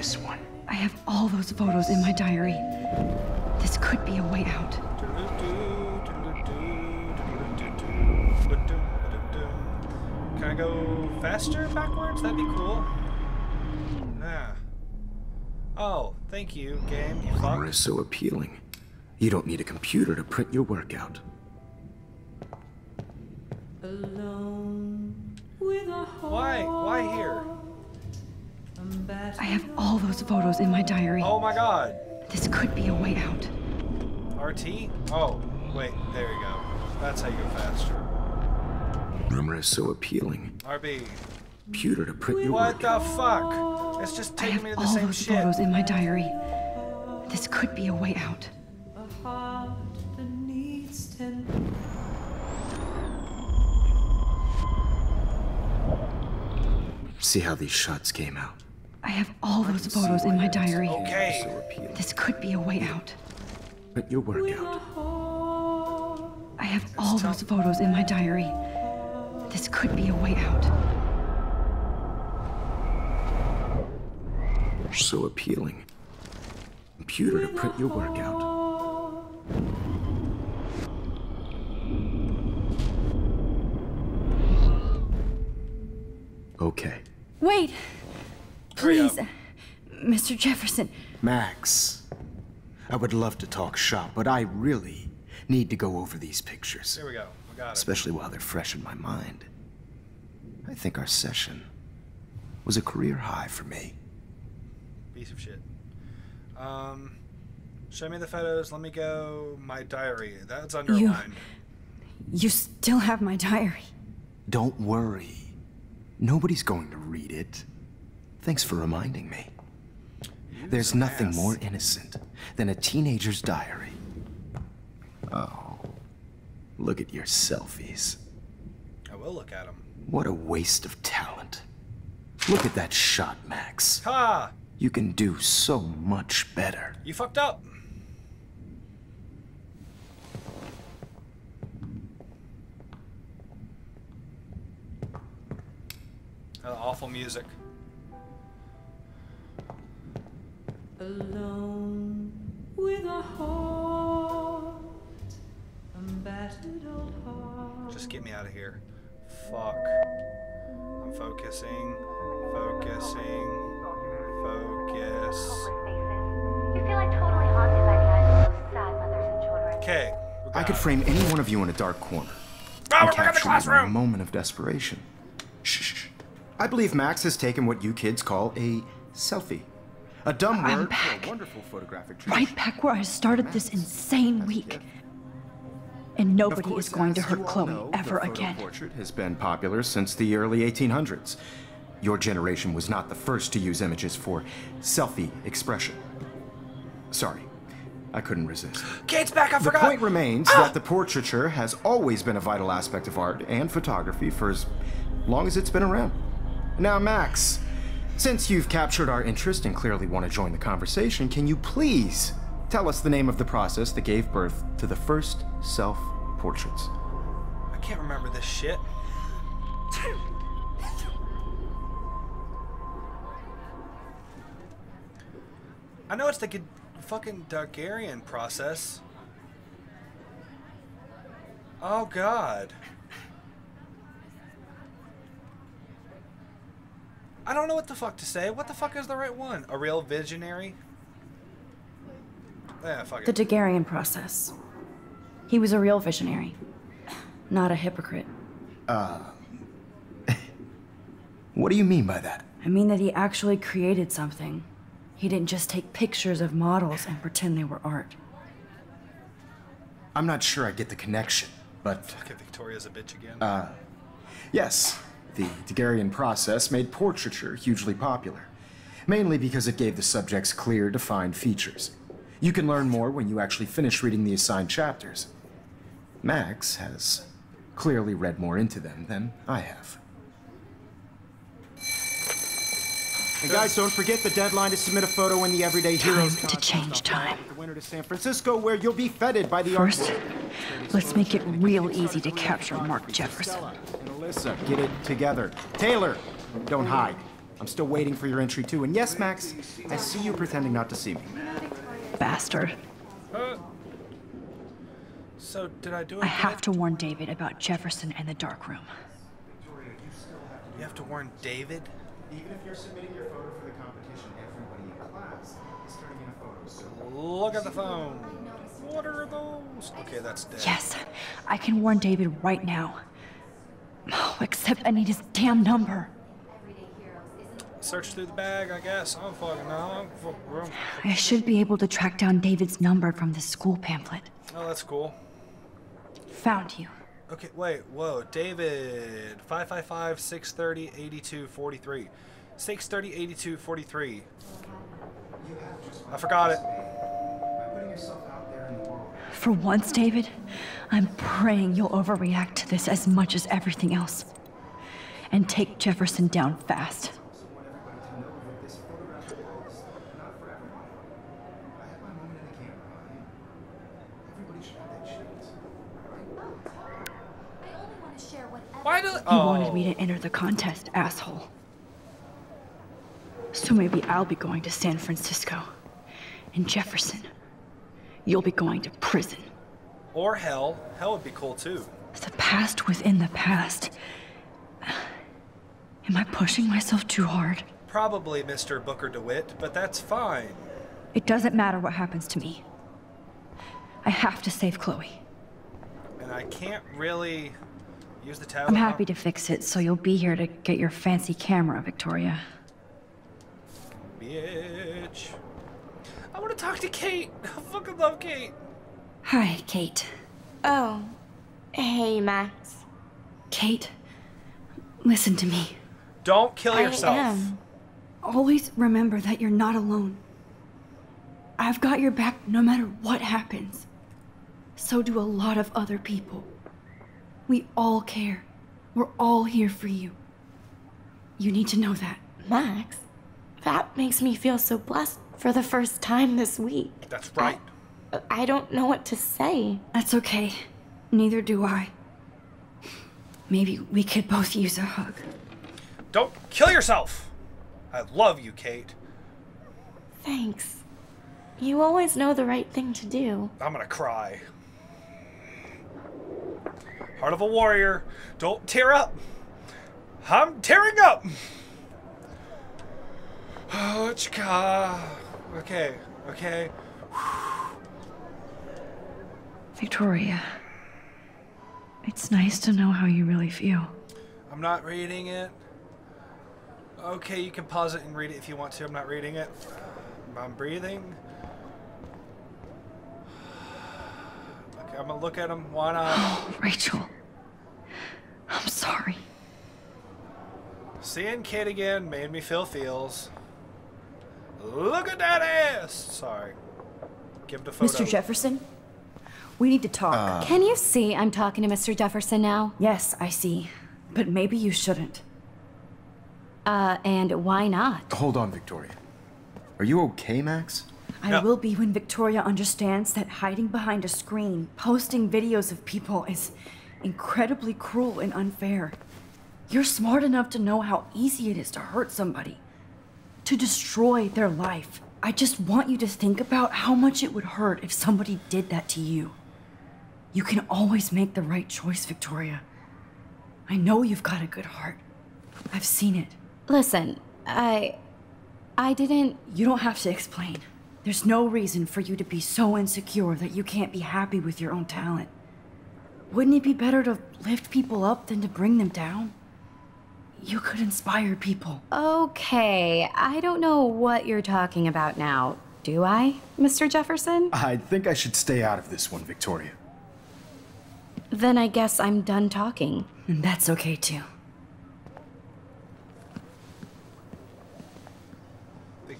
this one. I have all those photos in my diary. This could be a way out. Can I go faster backwards? That'd be cool. Yeah. Oh, thank you, game. You Armor fuck. is so appealing. You don't need a computer to print your work out. Why? Why here? I have all those photos in my diary. Oh my god. This could be a way out. RT? Oh, wait, there you go. That's how you go faster. Rumor is so appealing. RB. Computer to print your What the fuck? It's just taking me to the all same those shit. photos in my diary. This could be a way out. See how these shots came out. I have all those photos in my diary. Okay. This could be a way out. Print your work out. I have all those photos in my diary. This could be a way out. You're So appealing. Computer to print your work out. Okay. Wait! Hurry up. Please, Mr. Jefferson. Max, I would love to talk shop, but I really need to go over these pictures, There we go. We got it. especially while they're fresh in my mind. I think our session was a career high for me. Piece of shit. Um, show me the photos. Let me go. My diary. That's underlined. You, You still have my diary. Don't worry. Nobody's going to read it. Thanks for reminding me. There's nothing more innocent than a teenager's diary. Oh, look at your selfies. I will look at them. What a waste of talent. Look at that shot, Max. Ha! You can do so much better. You fucked up. Awful music. Alone with a heart, a battered old heart. Just get me out of here. Fuck. I'm focusing. Focusing. Focus. You feel like totally haunted by the eyes of those sad mothers and children. Okay. I could frame any one of you in a dark corner. Ah, and we're back in the capture you in a moment of desperation. Shh, shh, shh. I believe Max has taken what you kids call a selfie. A dumb I'm word for back. a wonderful photographic tradition. Right back where I started this insane week. And nobody course, is going to hurt Chloe know, ever the photo again. portrait has been popular since the early 1800s. Your generation was not the first to use images for selfie expression. Sorry, I couldn't resist. Kate's back. I The forgot. point remains ah! that the portraiture has always been a vital aspect of art and photography for as long as it's been around. Now, Max, since you've captured our interest and clearly want to join the conversation, can you please tell us the name of the process that gave birth to the first self portraits? I can't remember this shit. I know it's the fucking Targaryen process. Oh god. I don't know what the fuck to say. What the fuck is the right one? A real visionary? Yeah, fuck it. The it. Daguerrean process. He was a real visionary, not a hypocrite. Uh, what do you mean by that? I mean that he actually created something. He didn't just take pictures of models and pretend they were art. I'm not sure I get the connection, but Fucking Victoria's a bitch again. Uh, yes, the Daguerrean process made portraiture hugely popular, mainly because it gave the subjects clear, defined features. You can learn more when you actually finish reading the assigned chapters. Max has clearly read more into them than I have. And guys, don't forget the deadline to submit a photo in the Everyday Heroes Time to change time. The winter to San Francisco, where you'll be feted by the art First, world. let's make it real easy to capture Mark Jefferson. And Alyssa, get it together. Taylor, don't hide. I'm still waiting for your entry too. And yes, Max, I see you pretending not to see me. Bastard. Uh, so did I do it? I have to warn David about Jefferson and the dark room. You still have to warn David. Even if you're submitting your photo for the competition, everybody in class is turning in a photo. So Look at the phone. What are those? Okay, that's dead. Yes, I can warn David right now. Oh, except I need his damn number. Search through the bag, I guess. I don't fucking know. Fuck, bro. I should be able to track down David's number from the school pamphlet. Oh, that's cool. Found you. Okay, wait, whoa. David, 555 630 8243. 630 8243. I forgot it. For once, David, I'm praying you'll overreact to this as much as everything else. And take Jefferson down fast. I want everybody to know that this photograph is not for everyone. I have my moment in the camera. I- Everybody should have that chance. Why do. You Oh. wanted me to enter the contest, asshole. So maybe I'll be going to San Francisco. And Jefferson, you'll be going to prison. Or hell. Hell would be cool too. The past within the past. Am I pushing myself too hard? Probably Mr. Booker DeWitt, but that's fine. It doesn't matter what happens to me. I have to save Chloe. And I can't really use the tablet. I'm happy to fix it, so you'll be here to get your fancy camera, Victoria. Bitch. I want to talk to Kate. I fucking love Kate. Hi, Kate. Oh, hey, Max. Kate, listen to me. Don't kill I yourself. am. Always remember that you're not alone. I've got your back no matter what happens. So do a lot of other people. We all care. We're all here for you. You need to know that. Max, that makes me feel so blessed for the first time this week. That's right. I don't know what to say. That's okay. Neither do I. Maybe we could both use a hug. Don't kill yourself. I love you, Kate. Thanks. You always know the right thing to do. I'm gonna cry. Heart of a warrior. Don't tear up. I'm tearing up. Oh, Chika. Okay, okay. Victoria, it's nice to know how you really feel. I'm not reading it. Okay, you can pause it and read it if you want to. I'm not reading it. I'm breathing. I'm gonna look at him. Why not? Oh, Rachel, I'm sorry. Seeing Kate again made me feel feels. Look at that ass! Sorry. Give it a photo. Mr. Jefferson, we need to talk. Can you see I'm talking to Mr. Jefferson now? yes, I see. But maybe you shouldn't. Uh, and why not? Hold on, Victoria. Are you okay, Max? I No. will be when Victoria understands that hiding behind a screen, posting videos of people is incredibly cruel and unfair. You're smart enough to know how easy it is to hurt somebody, to destroy their life. I just want you to think about how much it would hurt if somebody did that to you. You can always make the right choice, Victoria. I know you've got a good heart. I've seen it. Listen, I. I didn't. You don't have to explain. There's no reason for you to be so insecure that you can't be happy with your own talent. Wouldn't it be better to lift people up than to bring them down? You could inspire people. Okay, I don't know what you're talking about now. Do I, Mr. Jefferson? I think I should stay out of this one, Victoria. Then I guess I'm done talking. And that's okay too.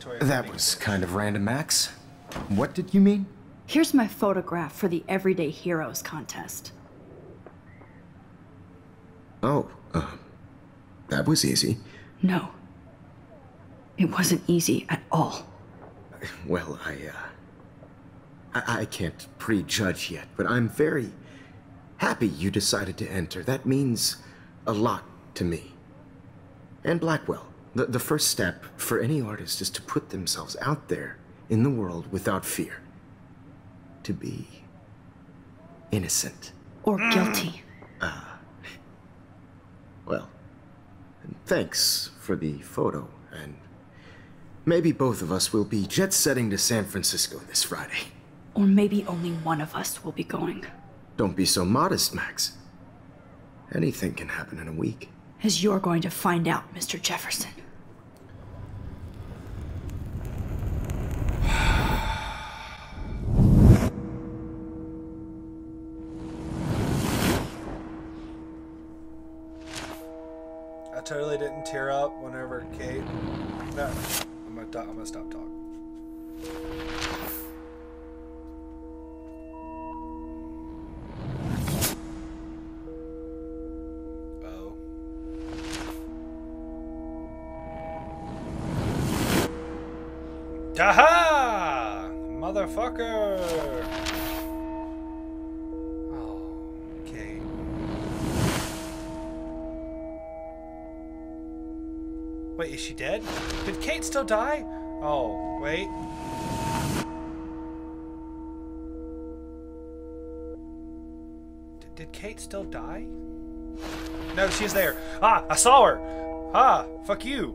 Victoria. That was kind of random, Max. What did you mean? Here's my photograph for the Everyday Heroes contest. Oh, uh, that was easy. No. It wasn't easy at all. Well, I, uh. I, I can't prejudge yet, but I'm very happy you decided to enter. That means a lot to me. And Blackwell. The, the first step for any artist is to put themselves out there in the world without fear. To be innocent. Or guilty. Ah. Well, thanks for the photo, and maybe both of us will be jet setting to San Francisco this Friday. Or maybe only one of us will be going. Don't be so modest, Max. Anything can happen in a week. As you're going to find out, Mr. Jefferson. I totally didn't tear up whenever Kate. No, I'm gonna, I'm gonna stop talking. Die? Oh, wait. D- did Kate still die? No, she's there. Ah, I saw her. Ah, fuck you.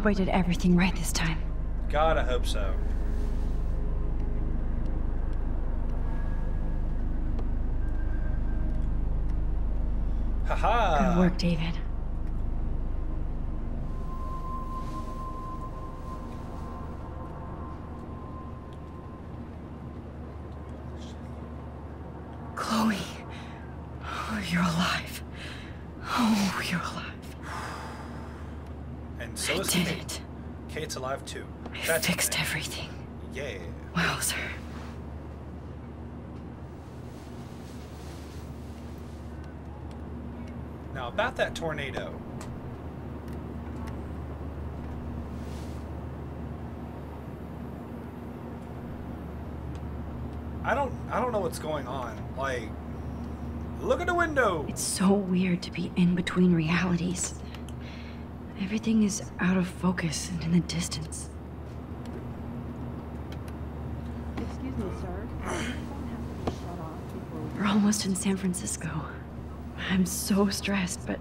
Hope I did everything right this time. God, I hope so. Haha. Good work, David. Chloe. Oh, you're alive. Oh, you're alive. And so I is did Kate. it. Kate's alive too. I That's fixed thing. everything. Yeah. sir. Now about that tornado. I don't I don't know what's going on. Like look at the window. It's so weird to be in between realities. Everything is out of focus and in the distance. Excuse me, sir. Your phone has to be shut off we We're almost in San Francisco. I'm so stressed, but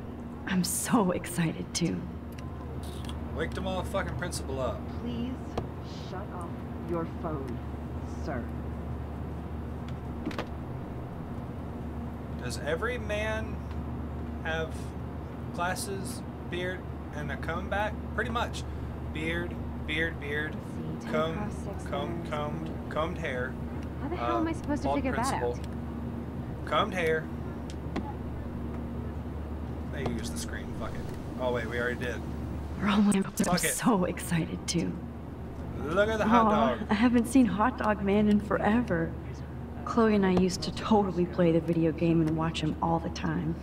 I'm so excited too. Wake the motherfucking principal up. Please shut off your phone, sir. Does every man have glasses, beard, and a comb back? Pretty much. Beard, beard, beard, See, 10 comb, comb, combed, combed hair. How the hell uh, am I supposed to figure that principal, out? Combed hair. They use the screen. Fuck it. Oh wait, we already did. We're almost. I'm so excited too. Look at the hot Aw, dog. I haven't seen Hot Dog Man in forever. Chloe and I used to totally play the video game and watch him all the time.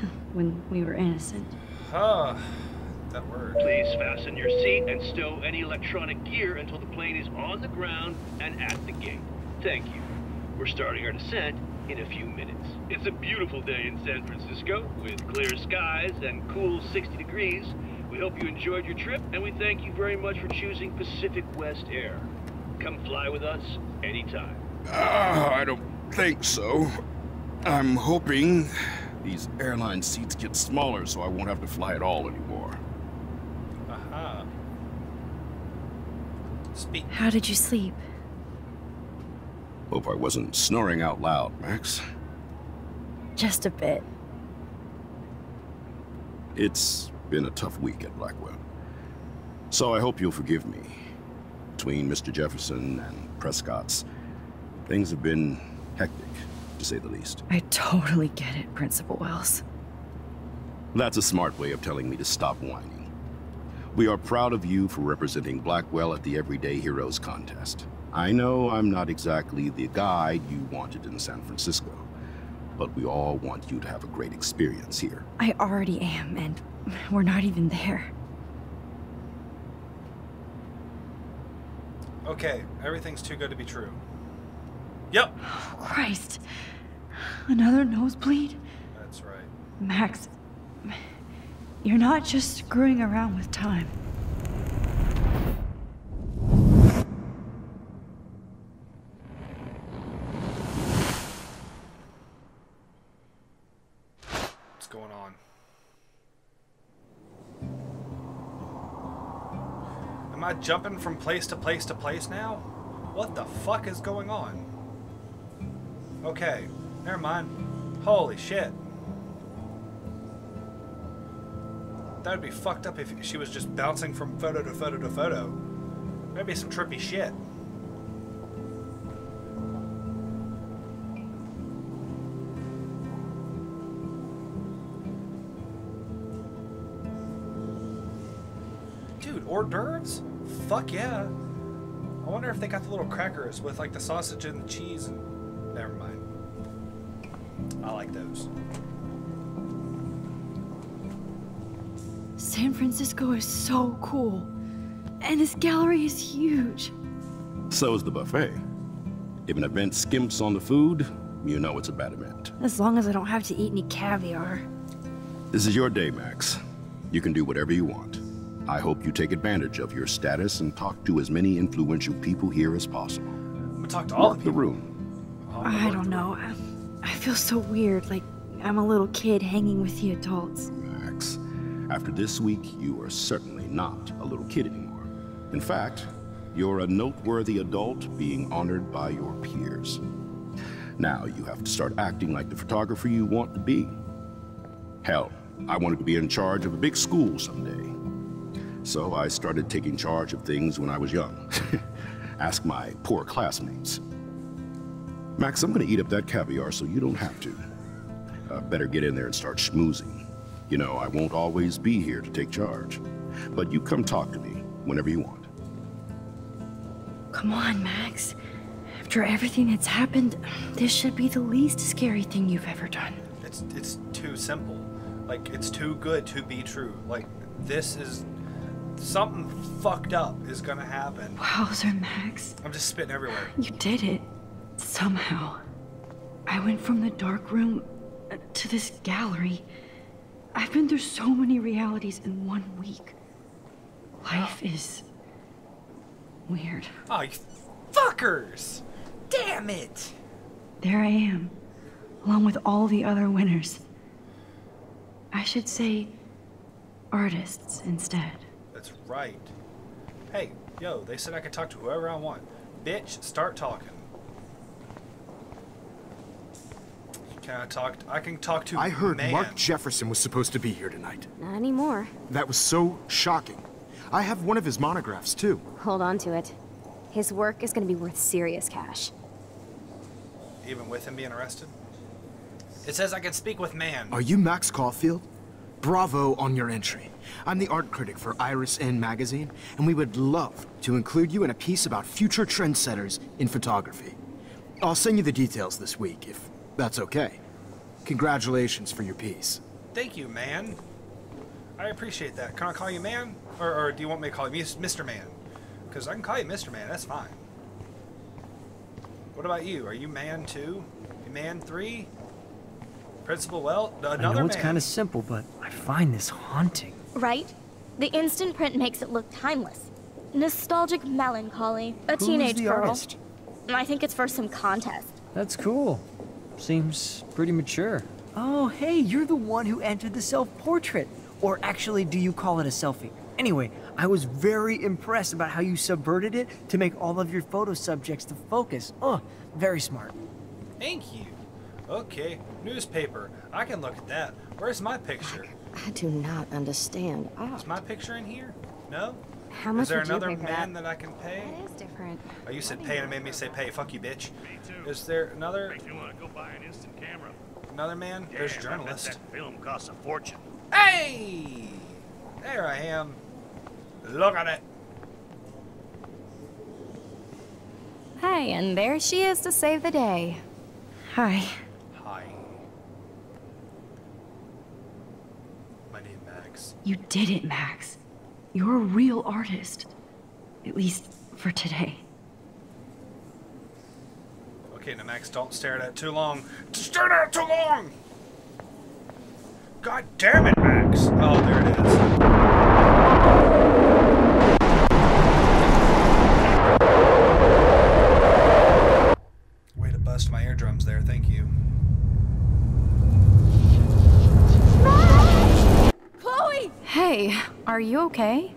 When we were innocent. Ah, that word. Please fasten your seat and stow any electronic gear until the plane is on the ground and at the gate. Thank you. We're starting our descent in a few minutes. It's a beautiful day in San Francisco with clear skies and cool 60 degrees. We hope you enjoyed your trip and we thank you very much for choosing Pacific West Air. Come fly with us anytime. Uh, I don't think so. I'm hoping these airline seats get smaller so I won't have to fly at all anymore. Aha. Speak. How did you sleep? Hope I wasn't snoring out loud, Max. Just a bit. It's been a tough week at Blackwell. So I hope you'll forgive me. Between Mr. Jefferson and Prescott's, things have been hectic, to say the least. I totally get it, Principal Wells. That's a smart way of telling me to stop whining. We are proud of you for representing Blackwell at the Everyday Heroes contest. I know I'm not exactly the guide you wanted in San Francisco, but we all want you to have a great experience here. I already am, and we're not even there. Okay, everything's too good to be true. Yep. Christ. Another nosebleed? That's right. Max, you're not just screwing around with time. What's going on? Am I jumping from place to place to place now? What the fuck is going on? Okay, never mind. Holy shit. That would be fucked up if she was just bouncing from photo to photo to photo. That'd be some trippy shit. Dude, hors d'oeuvres? Fuck yeah. I wonder if they got the little crackers with like the sausage and the cheese and. I like those. San Francisco is so cool. And this gallery is huge. So is the buffet. If an event skimps on the food, you know it's a bad event. As long as I don't have to eat any caviar. This is your day, Max. You can do whatever you want. I hope you take advantage of your status and talk to as many influential people here as possible. I'm gonna talk to all Work of the you. room. Oh, I don't know. I, feel so weird, like I'm a little kid hanging with the adults. Max, after this week, you are certainly not a little kid anymore. In fact, you're a noteworthy adult being honored by your peers. Now you have to start acting like the photographer you want to be. Hell, I wanted to be in charge of a big school someday. So I started taking charge of things when I was young. Ask my poor classmates. Max, I'm gonna eat up that caviar so you don't have to. Uh, better get in there and start schmoozing. You know, I won't always be here to take charge. But you come talk to me whenever you want. Come on, Max. After everything that's happened, this should be the least scary thing you've ever done. It's it's too simple. Like it's too good to be true. Like this is something fucked up is gonna happen. Wowzer, Max. I'm just spitting everywhere. You did it. Somehow. I went from the dark room uh, to this gallery. I've been through so many realities in one week. Life is weird. Oh, you fuckers! Damn it! There I am, along with all the other winners. I should say artists instead. That's right. Hey, yo, they said I could talk to whoever I want. Bitch, start talking. Can I talk? I can talk to. I heard man. Mark Jefferson was supposed to be here tonight. Not anymore. That was so shocking. I have one of his monographs, too. Hold on to it. His work is gonna be worth serious cash. Even with him being arrested. It says I can speak with man. Are you Max Caulfield? Bravo on your entry. I'm the art critic for Iris N magazine, and we would love to include you in a piece about future trendsetters in photography. I'll send you the details this week, if that's okay. Congratulations for your piece. Thank you, man. I appreciate that. Can I call you man? Or, or do you want me to call you Mr. Man? Because I can call you Mr. Man, that's fine. What about you? Are you man two? You man three? Principal Well? Another I know it's kind of simple, but I find this haunting. Right? The instant print makes it look timeless. Nostalgic melancholy. A Who's teenage the girl. artist? I think it's for some contest. That's cool. Seems pretty mature. Oh, hey, you're the one who entered the self-portrait. Or actually, do you call it a selfie? Anyway, I was very impressed about how you subverted it to make all of your photo subjects the focus. Oh, very smart. Thank you. Okay, newspaper. I can look at that. Where's my picture? I do not understand ah. Is my picture in here? No? How much Is there would another pick it man up? that I can pay? That is different. Oh, you said pay and it made me say pay. Fuck you, bitch. Me too. Is there another Makes me want to go buy an instant camera. another man? There's a Damn, I bet journalist. That film costs a fortune. Hey! There I am. Look at it. Hey, and there she is to save the day. Hi. Hi. My name Max. You did it, Max. You're a real artist. At least for today. Okay, now Max, don't stare at it too long. Stare at it too long! God damn it, Max! Oh, there it is. Way to bust my eardrums there, thank you. Chloe! Hey, are you okay?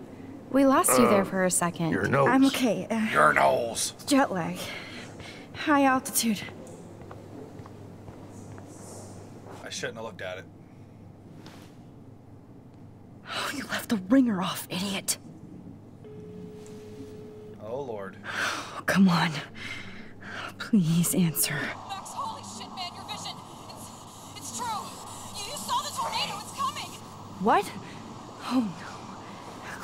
We lost you there for a second. I'm okay. Uh, Your nose. jet lag. High altitude. I shouldn't have looked at it. Oh, you left the ringer off, idiot. Oh, Lord. Oh, come on. Please answer. Max, holy shit, man, your vision. It's, it's true. You, you saw the tornado. It's coming. What? Oh no.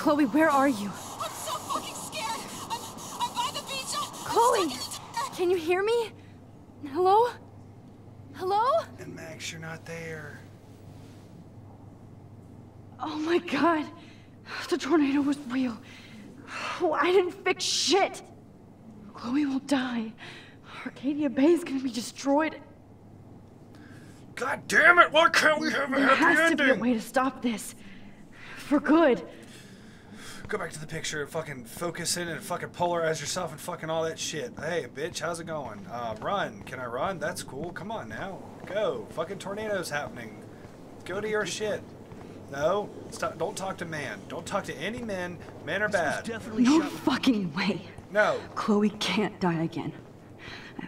Chloe, where are you? I'm so fucking scared. I'm, I'm by the beach. I'm Chloe! stuck in the Can you hear me? Hello? Hello? And Max, you're not there. Oh my god. The tornado was real. Oh, I didn't fix shit. Chloe will die. Arcadia Bay is gonna be destroyed. God damn it! Why can't we have a There happy has to be a way to stop this. For good. Go back to the picture, and fucking focus in and fucking polarize yourself and fucking all that shit. Hey, bitch, how's it going? Uh, run. Can I run? That's cool. Come on now. Go. Fucking tornadoes happening. Go to your shit. No, stop. Don't talk to man. Don't talk to any men. Men are bad. No fucking way. No. Chloe can't die again.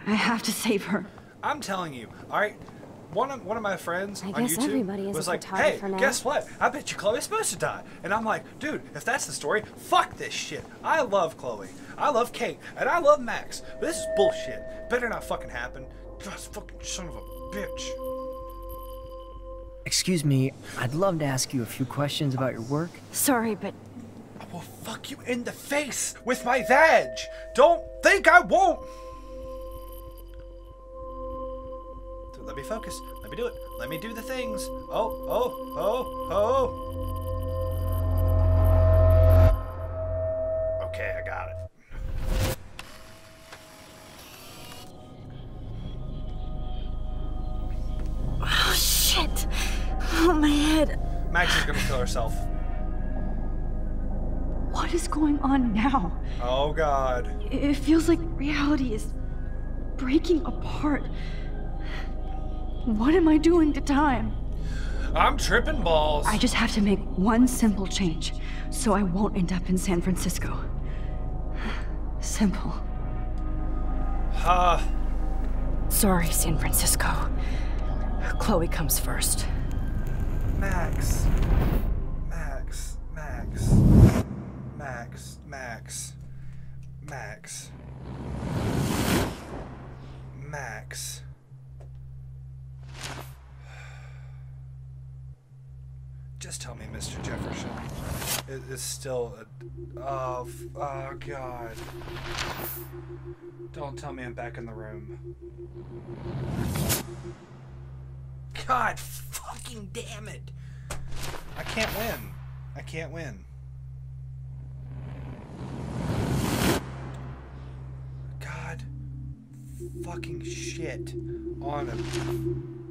I have to save her. I'm telling you. All right. One of one of my friends I on YouTube everybody is a was like, "Hey, now." guess what? I bet you Chloe's supposed to die." And I'm like, "Dude, if that's the story, fuck this shit. I love Chloe. I love Kate, and I love Max. But this is bullshit. Better not fucking happen. Just fucking son of a bitch." Excuse me, I'd love to ask you a few questions about your work. Sorry, but I will fuck you in the face with my vag. Don't think I won't. Let me focus. Let me do it. Let me do the things. Oh, oh, oh, oh. Okay, I got it. Oh shit! Oh my head. Max is gonna kill herself. What is going on now? Oh god. It feels like reality is breaking apart. What am I doing to time? I'm tripping balls. I just have to make one simple change so I won't end up in San Francisco. Simple. Uh, Sorry, San Francisco. Chloe comes first. Max. Max. Max. Max. Max. Max. Max. Just tell me, Mr. Jefferson. It is still a. Oh, oh, God. Don't tell me I'm back in the room. God fucking damn it! I can't win. I can't win. God fucking shit on a